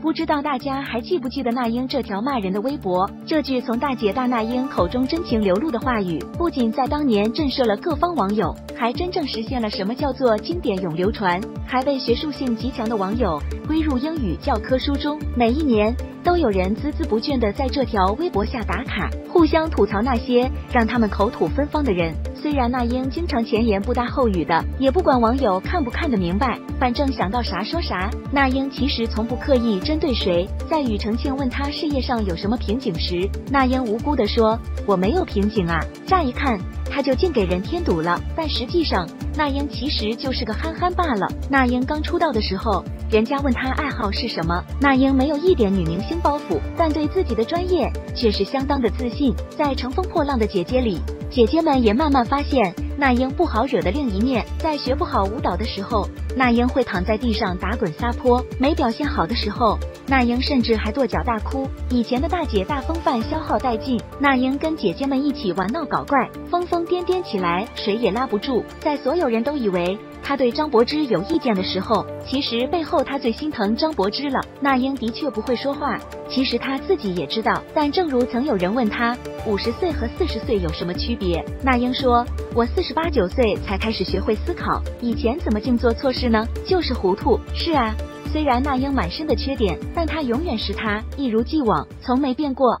不知道大家还记不记得那英这条骂人的微博？这句从大姐大那英口中真情流露的话语，不仅在当年震慑了各方网友，还真正实现了什么叫做经典永流传，还被学术性极强的网友归入英语教科书中。每一年都有人孜孜不倦地在这条微博下打卡，互相吐槽那些让他们口吐芬芳的人。虽然那英经常前言不搭后语的，也不管网友看不看得明白，反正想到啥说啥。那英其实从不刻意针对谁。在庾澄庆问他事业上有什么瓶颈时，那英无辜地说：“我没有瓶颈啊。”乍一看，他就净给人添堵了。但实际上，那英其实就是个憨憨罢了。那英刚出道的时候，人家问他爱好是什么，那英没有一点女明星包袱，但对自己的专业却是相当的自信。在《乘风破浪的姐姐》里。姐姐们也慢慢发现那英不好惹的另一面，在学不好舞蹈的时候，那英会躺在地上打滚撒泼；没表现好的时候，那英甚至还跺脚大哭。以前的大姐大风范消耗殆尽，那英跟姐姐们一起玩闹搞怪，疯疯癫癫起来，谁也拉不住。在所有人都以为他对张柏芝有意见的时候，其实背后他最心疼张柏芝了。那英的确不会说话，其实他自己也知道。但正如曾有人问他。五十岁和四十岁有什么区别？那英说：“我四十十八九岁才开始学会思考，以前怎么净做错事呢？就是糊涂。”是啊，虽然那英满身的缺点，但她永远是她，一如既往，从没变过。